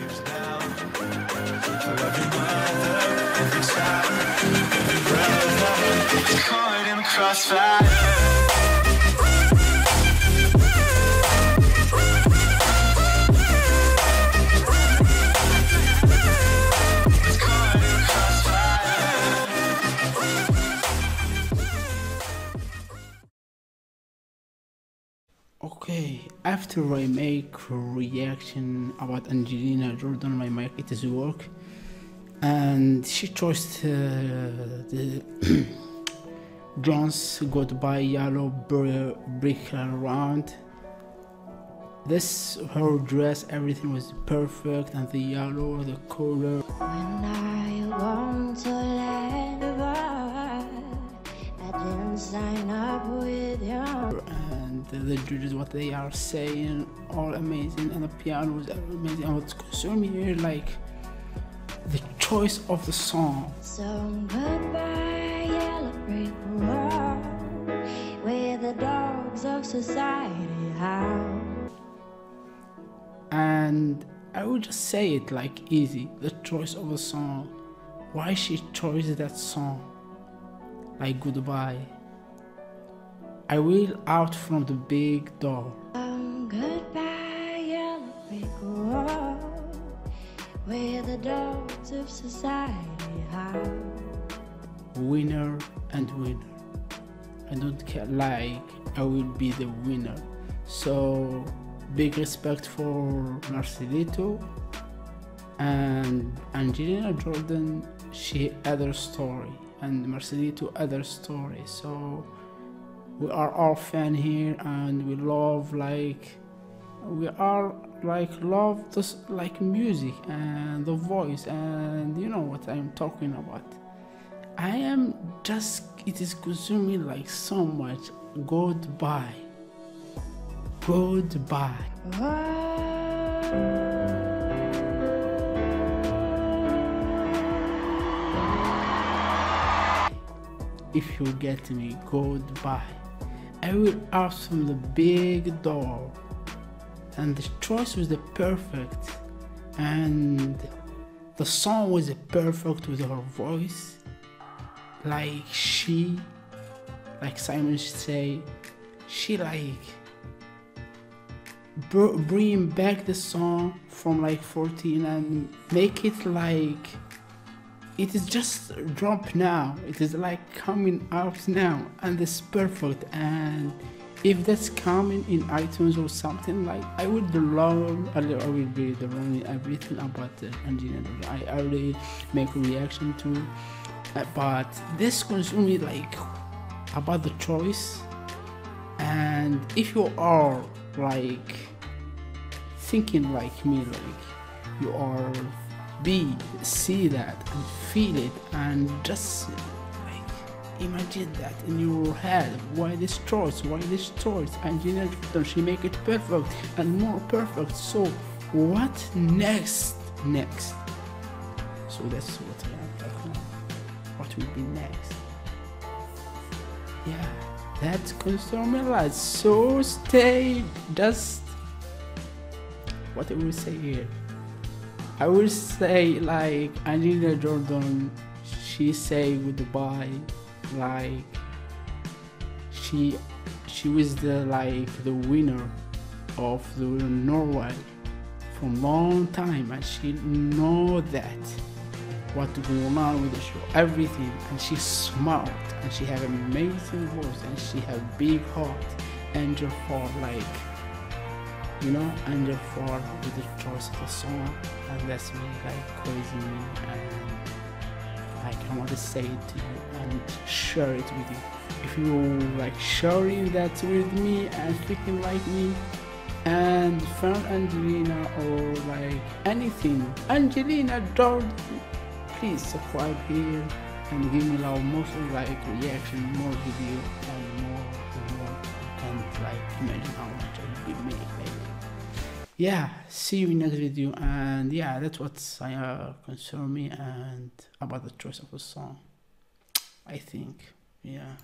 every brother, caught in crossfire. Okay, after I make reaction about Angelina Jordan, my mic it is work, and she chose uh, the John's Goodbye Yellow Br- Brick Around. This her dress, everything was perfect, and the yellow, the color, When I want to let I sign up with you. and the judges what they are saying all amazing. And the piano was amazing. And what's consuming here like the choice of the song. So goodbye, yellow brick road, where the dogs of society howl. and I would just say it like easy. The choice of the song. Why she chose that song? Like goodbye I will out from the big door Um, goodbye, yellow brick road, where the dogs of society howl. winner and winner. I don't care like I will be the winner. So big respect for Marcelito and Angelina Jordan she other story and Marcelito other story. So we are all fan here and we love like we are like love this like music and the voice and you know what I'm talking about. I am just it is consuming like so much. Goodbye. Goodbye. If you get me, goodbye. I will out from the big door. And the choice was the perfect. And the song was perfect with her voice like she like simon should say she like br- bring back the song from like 14 and make it like it is just drop now. It is like coming out now and it's perfect. And if that's coming in itunes or something like i would love i will be the running everything about the Jolie. i already make a reaction to. Uh, but this consumes me like about the choice. And if you are like thinking like me like you are be see that and feel it and just like imagine that in your head why this choice why this choice and Angelina Jolie she make it perfect and more perfect so what next next so that's what i'm talking about what will be next. Yeah, that's consumer life. So stay just what I will say here. I will say like Angelina Jordan she say goodbye like she she was the like the winner of the Norway from long time and she know that what going on with the show, everything, and she's smart and she have amazing voice and she have big heart. Angel Ford, like you know, Angel Ford with the choice of the song, and that's me like crazy and like I want to say it to you and share it with you. If you like sharing that with me and speaking like me, and found Angelina or like anything, Angelina Jordan please subscribe here and give me like most like reaction more video and more and more can like imagine how much I will be made yeah see you in next video and yeah that's what uh, concern me and about the choice of the song I think. Yeah